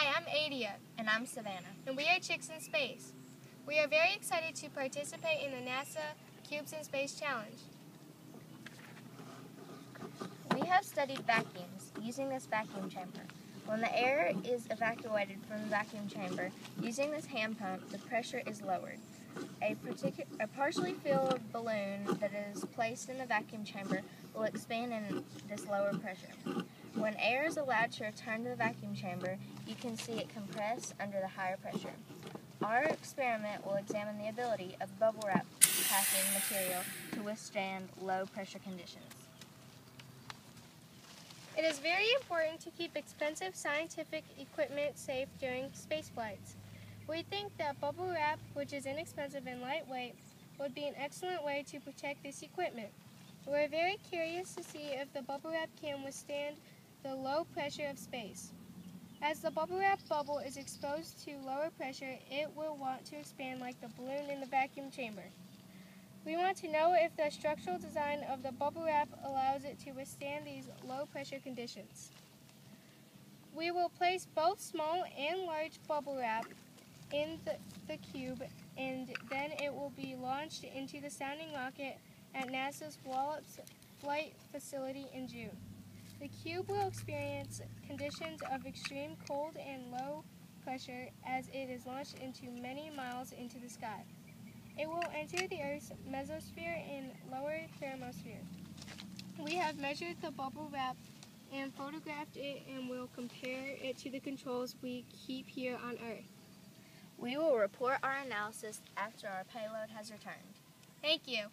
Hi, I'm Adia. And I'm Savannah. And we are Chicks in Space. We are very excited to participate in the NASA Cubes in Space Challenge. We have studied vacuums using this vacuum chamber. When the air is evacuated from the vacuum chamber, using this hand pump, the pressure is lowered. A, a partially filled balloon that is placed in the vacuum chamber will expand in this lower pressure. When air is allowed to return to the vacuum chamber, you can see it compress under the higher pressure. Our experiment will examine the ability of bubble wrap packing material to withstand low pressure conditions. It is very important to keep expensive scientific equipment safe during space flights. We think that bubble wrap, which is inexpensive and lightweight, would be an excellent way to protect this equipment. We're very curious to see if the bubble wrap can withstand the low pressure of space. As the bubble wrap bubble is exposed to lower pressure, it will want to expand like the balloon in the vacuum chamber. We want to know if the structural design of the bubble wrap allows it to withstand these low pressure conditions. We will place both small and large bubble wrap in the, the cube and then it will be launched into the sounding rocket at NASA's Wallops Flight Facility in June. The cube will experience conditions of extreme cold and low pressure as it is launched into many miles into the sky. It will enter the Earth's mesosphere and lower thermosphere. We have measured the bubble wrap and photographed it and will compare it to the controls we keep here on Earth. We will report our analysis after our payload has returned. Thank you.